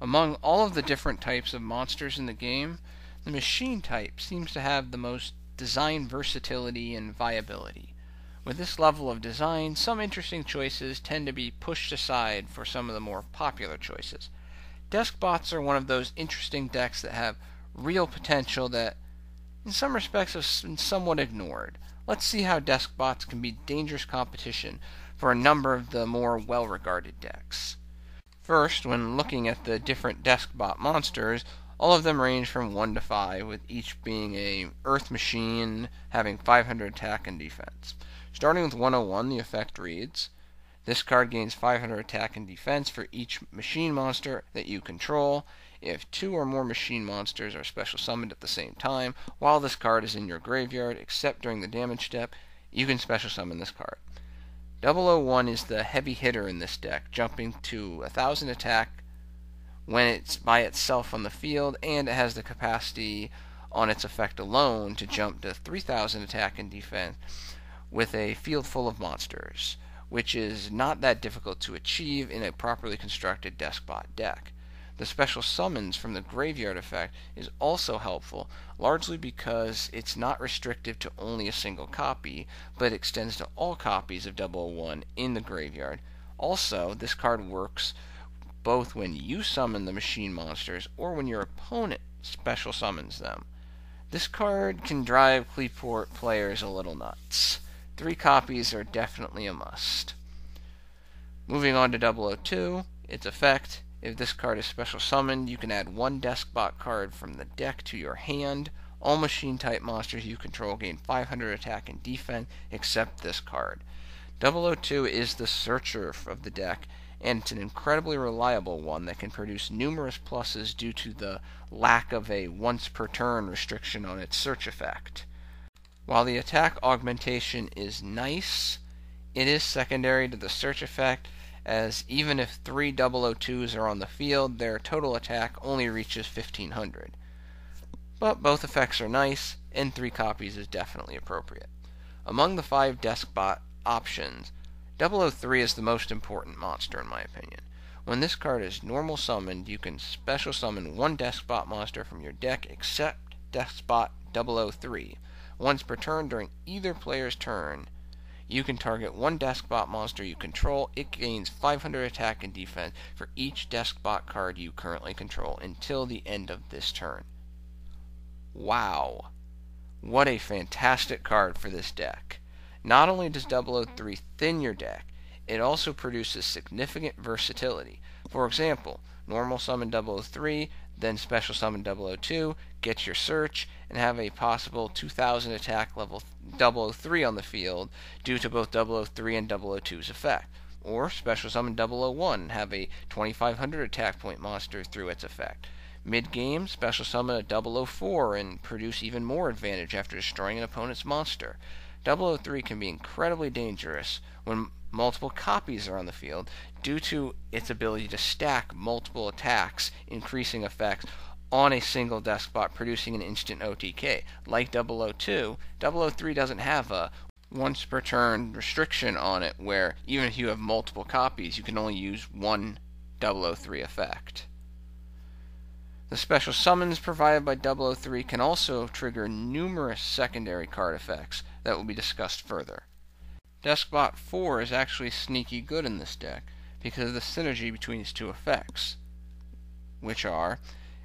Among all of the different types of monsters in the game, the machine type seems to have the most design versatility and viability. With this level of design, some interesting choices tend to be pushed aside for some of the more popular choices. Deskbots are one of those interesting decks that have real potential that, in some respects, have been somewhat ignored. Let's see how Deskbots can be dangerous competition for a number of the more well regarded decks. First, when looking at the different Deskbot monsters, all of them range from 1 to 5, with each being a Earth machine having 500 attack and defense. Starting with 101, the effect reads This card gains 500 attack and defense for each machine monster that you control. If two or more machine monsters are special summoned at the same time while this card is in your graveyard, except during the damage step, you can special summon this card. 001 is the heavy hitter in this deck, jumping to 1000 attack when it's by itself on the field, and it has the capacity on its effect alone to jump to 3000 attack and defense with a field full of monsters, which is not that difficult to achieve in a properly constructed Deskbot deck. The special summons from the graveyard effect is also helpful, largely because it's not restrictive to only a single copy, but extends to all copies of 001 in the graveyard. Also, this card works both when you summon the machine monsters or when your opponent special summons them. This card can drive Qliphort players a little nuts. Three copies are definitely a must. Moving on to 002, its effect if this card is special summoned, you can add one Deskbot card from the deck to your hand. All machine type monsters you control gain 500 attack and defense except this card. 002 is the searcher of the deck, and it's an incredibly reliable one that can produce numerous pluses due to the lack of a once per turn restriction on its search effect. While the attack augmentation is nice, it is secondary to the search effect as even if three 002s are on the field, their total attack only reaches 1500. But both effects are nice, and three copies is definitely appropriate. Among the five Deskbot options, 003 is the most important monster in my opinion. When this card is normal summoned, you can special summon one Deskbot monster from your deck except Deskbot 003 once per turn during either player's turn you can target one Deskbot monster you control. It gains 500 attack and defense for each Deskbot card you currently control until the end of this turn. Wow. What a fantastic card for this deck. Not only does 003 thin your deck, it also produces significant versatility. For example, normal summon 003, then special summon 002, get your search, and have a possible 2000 attack level 003 on the field due to both 003 and 002's effect. Or special summon 001 and have a 2500 attack point monster through its effect. Mid game, special summon a 004 and produce even more advantage after destroying an opponent's monster. 003 can be incredibly dangerous when multiple copies are on the field due to its ability to stack multiple attacks, increasing effects on a single Deskbot, producing an instant OTK. Like 002, 003 doesn't have a once per turn restriction on it where even if you have multiple copies, you can only use one 003 effect. The special summons provided by 003 can also trigger numerous secondary card effects that will be discussed further. Deskbot 4 is actually sneaky good in this deck because of the synergy between these two effects, which are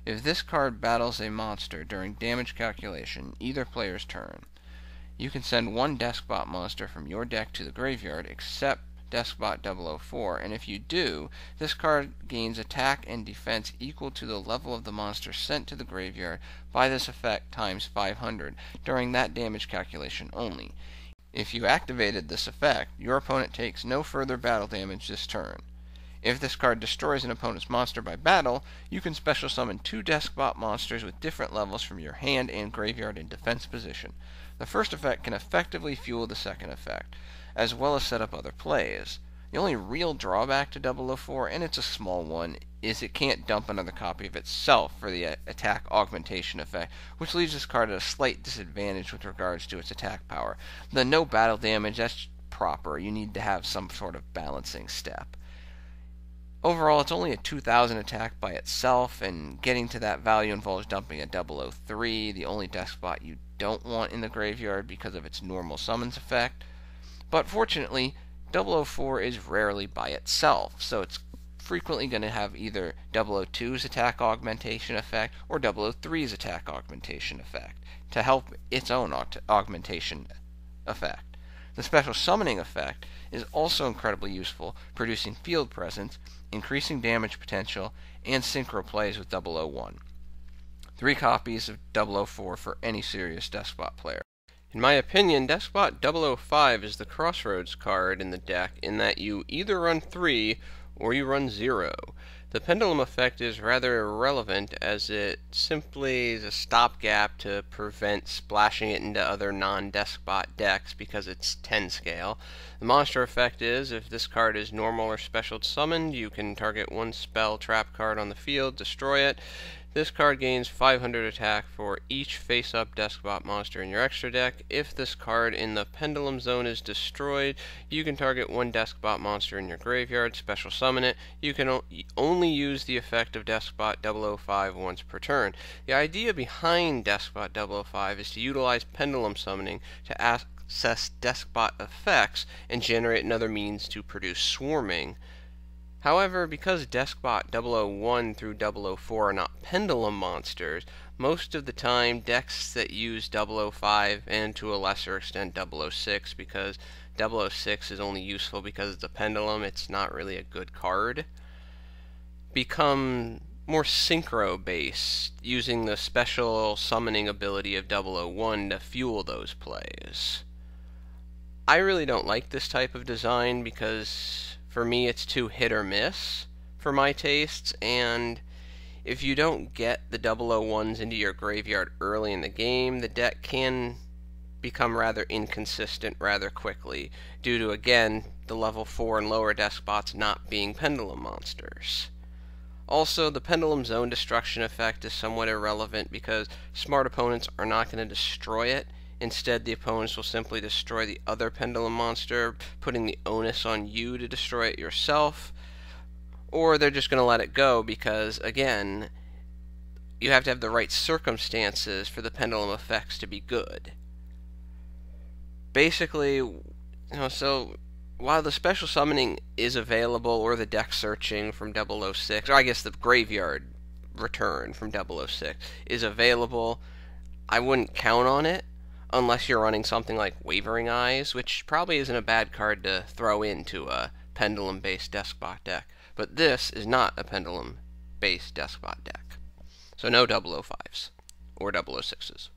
if this card battles a monster during damage calculation either player's turn, you can send one Deskbot monster from your deck to the graveyard except Deskbot 004, and if you do, this card gains attack and defense equal to the level of the monster sent to the graveyard by this effect times 500 during that damage calculation only. If you activated this effect, your opponent takes no further battle damage this turn. If this card destroys an opponent's monster by battle, you can special summon two Deskbot monsters with different levels from your hand and graveyard in defense position. The first effect can effectively fuel the second effect, as well as set up other plays. The only real drawback to 004, and it's a small one, is it can't dump another copy of itself for the uh, attack augmentation effect, which leaves this card at a slight disadvantage with regards to its attack power. The no battle damage, that's proper. You need to have some sort of balancing step. Overall, it's only a 2000 attack by itself, and getting to that value involves dumping a 003, the only Deskbot you don't want in the graveyard because of its normal summons effect. But fortunately, 004 is rarely by itself, so it's frequently going to have either 002's attack augmentation effect or 003's attack augmentation effect to help its own augmentation effect. The special summoning effect is also incredibly useful, producing field presence, increasing damage potential, and synchro plays with 001. Three copies of 004 for any serious Deskbot player. In my opinion, Deskbot 005 is the crossroads card in the deck in that you either run 3 or you run 0. The pendulum effect is rather irrelevant as it simply is a stopgap to prevent splashing it into other non-Deskbot decks because it's 10 scale. The monster effect is if this card is normal or special summoned, you can target one spell trap card on the field, destroy it, this card gains 500 attack for each face-up Deskbot monster in your extra deck. If this card in the Pendulum Zone is destroyed, you can target one Deskbot monster in your graveyard, special summon it. You can only use the effect of Deskbot 005 once per turn. The idea behind Deskbot 005 is to utilize Pendulum Summoning to access Deskbot effects and generate another means to produce swarming. However, because Deskbot 001 through 004 are not pendulum monsters, most of the time decks that use 005 and to a lesser extent 006 because 006 is only useful because it's a pendulum, it's not really a good card, become more synchro based, using the special summoning ability of 001 to fuel those plays. I really don't like this type of design because for me, it's too hit or miss for my tastes, and if you don't get the 001s into your graveyard early in the game, the deck can become rather inconsistent rather quickly, due to, again, the level 4 and lower Deskbots not being pendulum monsters. Also, the pendulum zone destruction effect is somewhat irrelevant because smart opponents are not going to destroy it Instead, the opponents will simply destroy the other pendulum monster, putting the onus on you to destroy it yourself. Or they're just going to let it go because, again, you have to have the right circumstances for the pendulum effects to be good. Basically, you know, so while the special summoning is available or the deck searching from 006, or I guess the graveyard return from 006 is available, I wouldn't count on it unless you're running something like Wavering Eyes, which probably isn't a bad card to throw into a pendulum-based Deskbot deck. But this is not a pendulum-based Deskbot deck. So no 005s or 006s.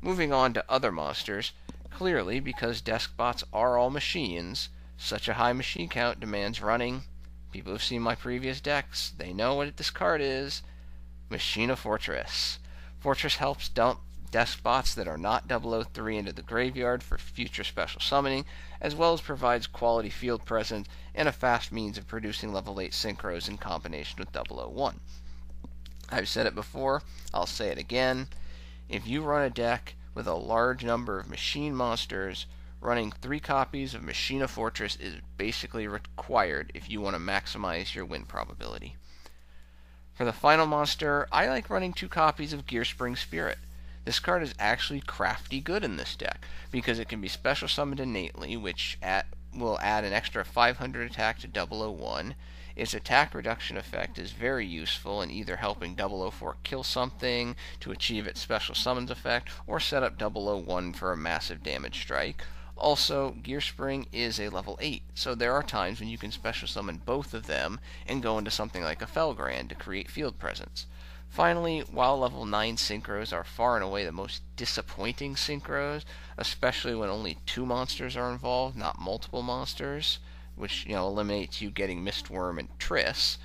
Moving on to other monsters, clearly because Deskbots are all machines, such a high machine count demands running. People who've seen my previous decks, they know what this card is. Machina Fortress. Fortress helps dump Deskbots that are not 003 into the graveyard for future special summoning, as well as provides quality field presence and a fast means of producing level 8 synchros in combination with 001. I've said it before, I'll say it again. If you run a deck with a large number of machine monsters, running three copies of Machina Fortress is basically required if you want to maximize your win probability. For the final monster, I like running two copies of Gearspring Spirit. This card is actually crafty good in this deck because it can be special summoned innately, which at, will add an extra 500 attack to 001. Its attack reduction effect is very useful in either helping 004 kill something to achieve its special summons effect or set up 001 for a massive damage strike. Also, Gearspring is a level 8, so there are times when you can special summon both of them and go into something like a Felgrand to create field presence. Finally, while level 9 synchros are far and away the most disappointing synchros, especially when only two monsters are involved, not multiple monsters, which you know eliminates you getting Mist Wurm and Triss,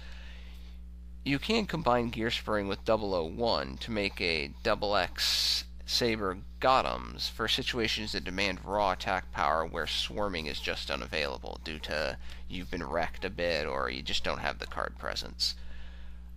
you can combine Gear Gearspring with 001 to make a double X Saber Gottoms for situations that demand raw attack power where swarming is just unavailable due to you've been wrecked a bit or you just don't have the card presence.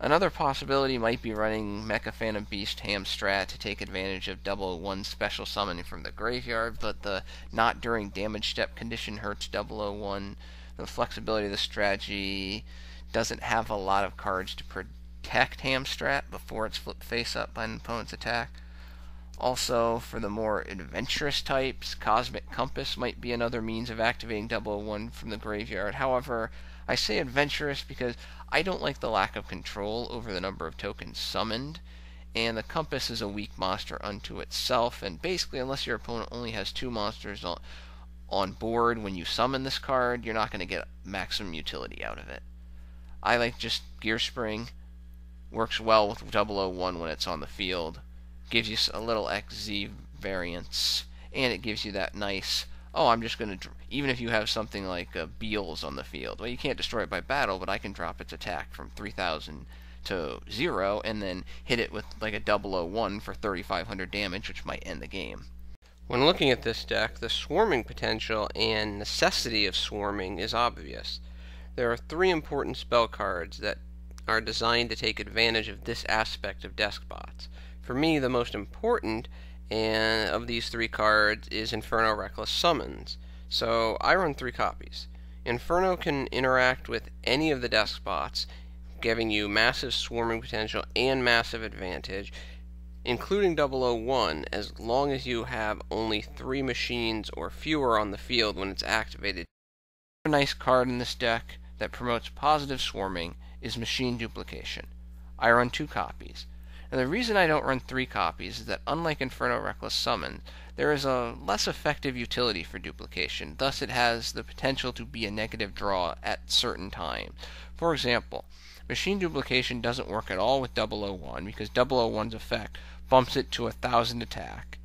Another possibility might be running Mecha Phantom Beast Hamstrat to take advantage of double one special summoning from the graveyard, but the not during damage step condition hurts 001. the flexibility of the strategy doesn't have a lot of cards to protect Hamstrat before it's flipped face up by an opponent's attack. Also, for the more adventurous types, Cosmic Compass might be another means of activating 001 from the graveyard. However, I say adventurous because I don't like the lack of control over the number of tokens summoned, and the Compass is a weak monster unto itself, and basically, unless your opponent only has two monsters on, on board when you summon this card, you're not going to get maximum utility out of it. I like just Gearspring, works well with 001 when it's on the field gives you a little XYZ variance, and it gives you that nice. Oh, I'm just going to. Even if you have something like uh, Beelze on the field, well, you can't destroy it by battle, but I can drop its attack from 3,000 to 0 and then hit it with like a 001 for 3,500 damage, which might end the game. When looking at this deck, the swarming potential and necessity of swarming is obvious. There are three important spell cards that are designed to take advantage of this aspect of Deskbots. For me, the most important and of these three cards is Inferno Reckless Summons. So I run three copies. Inferno can interact with any of the Deskbots, giving you massive swarming potential and massive advantage, including 001, as long as you have only three machines or fewer on the field when it's activated. A nice card in this deck that promotes positive swarming is Machine Duplication. I run two copies. And the reason I don't run three copies is that unlike Inferno Reckless Summon, there is a less effective utility for duplication, thus it has the potential to be a negative draw at certain times. For example, machine duplication doesn't work at all with 001 because 001's effect bumps it to a 1000 attack.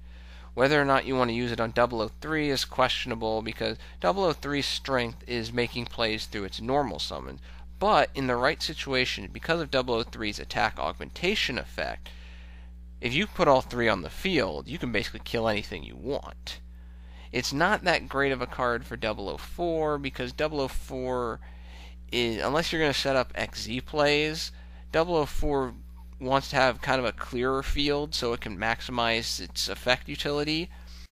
Whether or not you want to use it on 003 is questionable because 003's strength is making plays through its normal summon, but in the right situation, because of 003's attack augmentation effect, if you put all three on the field, you can basically kill anything you want. It's not that great of a card for 004 because 004 is, unless you're going to set up XYZ plays, 004 wants to have kind of a clearer field so it can maximize its effect utility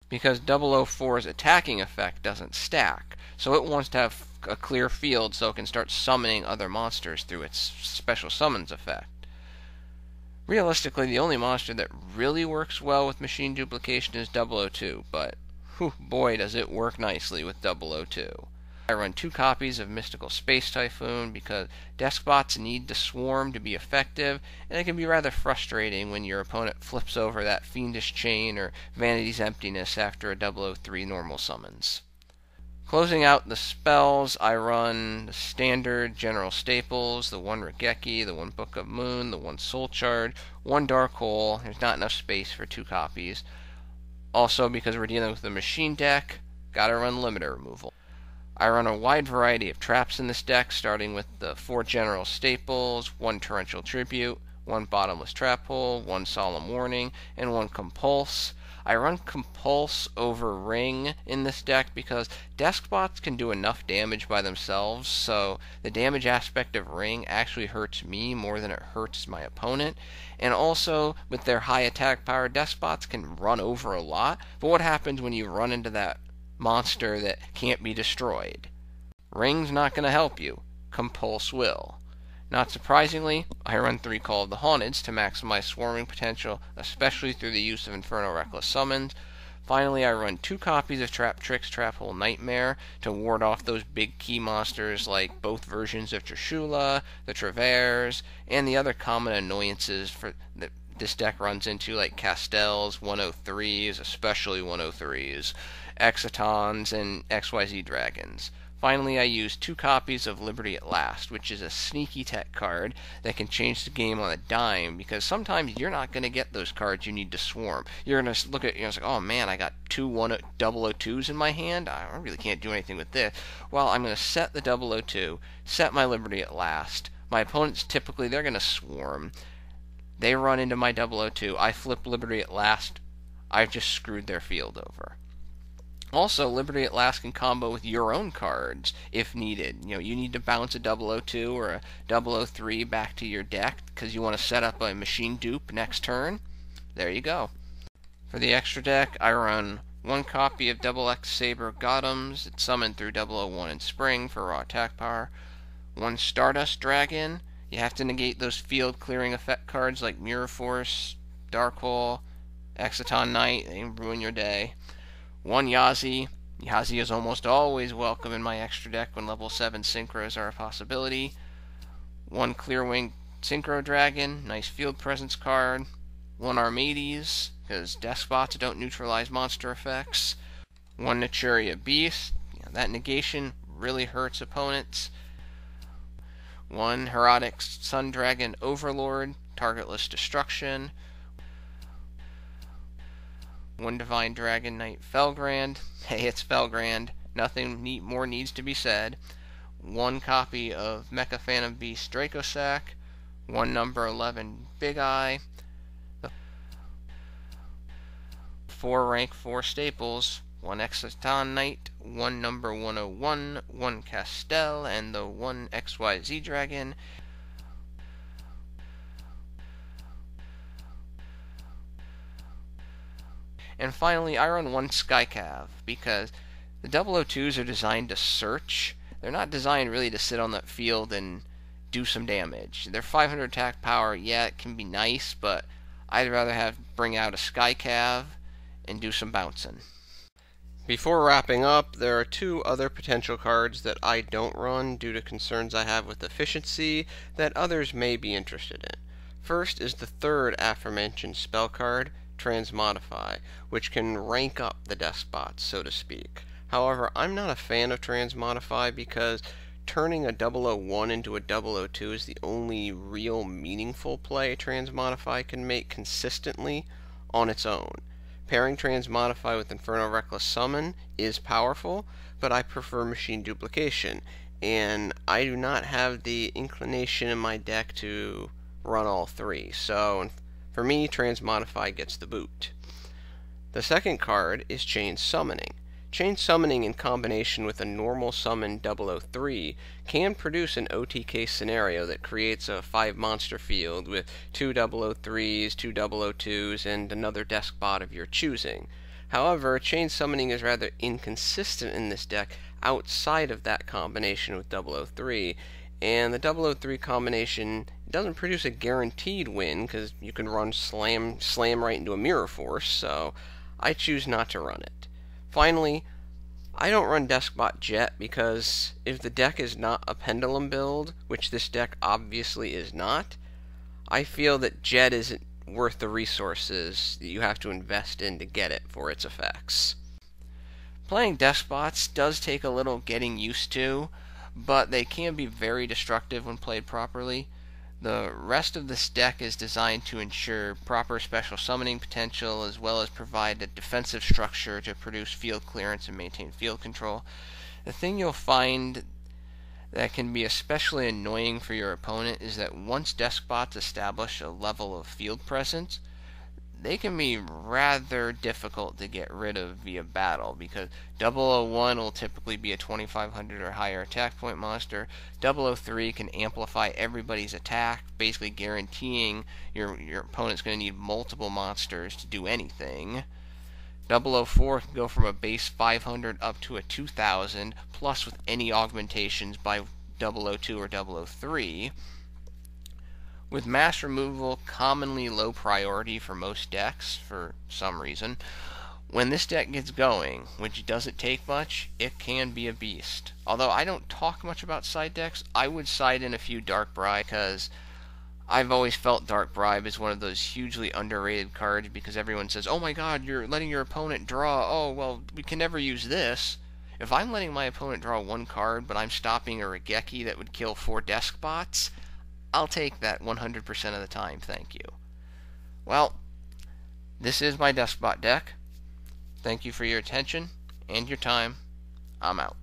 because 004's attacking effect doesn't stack. So it wants to have a clear field so it can start summoning other monsters through its special summons effect. Realistically, the only monster that really works well with machine duplication is 002, but whew, boy does it work nicely with 002. I run two copies of Mystical Space Typhoon because Deskbots need to swarm to be effective, and it can be rather frustrating when your opponent flips over that Fiendish Chain or Vanity's Emptiness after a 003 normal summons. Closing out the spells, I run the standard General Staples, the one Raigeki, the one Book of Moon, the one Soul Charge, one Dark Hole. There's not enough space for two copies. Also, because we're dealing with a machine deck, gotta run limiter removal. I run a wide variety of traps in this deck, starting with the four General Staples, one Torrential Tribute, one Bottomless Trap Hole, one Solemn Warning, and one Compulse. I run Compulse over Ring in this deck because Deskbots can do enough damage by themselves, so the damage aspect of Ring actually hurts me more than it hurts my opponent. And also, with their high attack power, Deskbots can run over a lot, but what happens when you run into that monster that can't be destroyed? Ring's not going to help you. Compulse will. Not surprisingly, I run three Call of the Haunteds to maximize swarming potential, especially through the use of Inferno Reckless Summons. Finally, I run two copies of Traptrix Trap Hole Nightmare to ward off those big key monsters like both versions of Trishula, the Traverse, and the other common annoyances for that this deck runs into like Castels, 103s, especially 103s, Excitons, and XYZ Dragons. Finally, I used two copies of Liberty at Last, which is a sneaky tech card that can change the game on a dime because sometimes you're not going to get those cards you need to swarm. You're going to look at, you know, it's like, oh man, I got two one, 002s in my hand. I really can't do anything with this. Well, I'm going to set the 002, set my Liberty at Last. My opponents typically, they're going to swarm. They run into my 002. I flip Liberty at Last. I've just screwed their field over. Also, Liberty at Last can combo with your own cards if needed. You know, you need to bounce a 002 or a 003 back to your deck because you want to set up a machine dupe next turn. There you go. For the extra deck, I run one copy of Double X Saber Gottoms. It's summoned through 001 in spring for raw attack power. One Stardust Dragon. You have to negate those field clearing effect cards like Mirror Force, Dark Hole, Exciton Knight. They ruin your day. One Yazi. Yazi is almost always welcome in my extra deck when level 7 synchros are a possibility. One Clearwing Synchro Dragon, nice field presence card. One Armades, because Deskbots don't neutralize monster effects. One Naturia Beast, that negation really hurts opponents. One Hieratic Sun Dragon Overlord, targetless destruction. One Divine Dragon Knight Felgrand. Hey, it's Felgrand. Nothing need, more needs to be said. One copy of Mecha Phantom Beast Dracossack. One number 11 Big Eye. Four rank 4 staples. One Knight. One number 101. One Castel. And the one XYZ Dragon. And finally, I run one Skycav because the 002s are designed to search. They're not designed really to sit on that field and do some damage. Their 500 attack power, yeah, it can be nice, but I'd rather have bring out a Skycav and do some bouncing. Before wrapping up, there are two other potential cards that I don't run due to concerns I have with efficiency that others may be interested in. First is the third aforementioned spell card, Transmodify, which can rank up the Deskbots, so to speak. However, I'm not a fan of Transmodify because turning a 001 into a 002 is the only real meaningful play Transmodify can make consistently on its own. Pairing Transmodify with Inferno Reckless Summon is powerful, but I prefer Machine Duplication, and I do not have the inclination in my deck to run all three, so for me, Transmodify gets the boot. The second card is Chain Summoning. Chain Summoning in combination with a normal summon 003 can produce an OTK scenario that creates a 5 monster field with two 003s, two 002s, and another Deskbot of your choosing. However, Chain Summoning is rather inconsistent in this deck outside of that combination with 003, and the 003 combination doesn't produce a guaranteed win because you can run slam slam right into a mirror force, so I choose not to run it. Finally, I don't run Deskbot Jet because if the deck is not a pendulum build, which this deck obviously is not, I feel that Jet isn't worth the resources that you have to invest in to get it for its effects. Playing Deskbots does take a little getting used to, but they can be very destructive when played properly. The rest of this deck is designed to ensure proper special summoning potential as well as provide a defensive structure to produce field clearance and maintain field control. The thing you'll find that can be especially annoying for your opponent is that once Deskbots establish a level of field presence, they can be rather difficult to get rid of via battle because 001 will typically be a 2500 or higher attack point monster. 003 can amplify everybody's attack, basically guaranteeing your your opponent's going to need multiple monsters to do anything. 004 can go from a base 500 up to a 2000 plus with any augmentations by 002 or 003. With mass removal commonly low priority for most decks for some reason, when this deck gets going, which doesn't take much, it can be a beast. Although I don't talk much about side decks, I would side in a few Dark Bribe because I've always felt Dark Bribe is one of those hugely underrated cards because everyone says, oh my god, you're letting your opponent draw. Oh, well, we can never use this. If I'm letting my opponent draw one card, but I'm stopping a Raigeki that would kill four Deskbots, I'll take that 100% of the time, thank you. Well, this is my Deskbot deck. Thank you for your attention and your time. I'm out.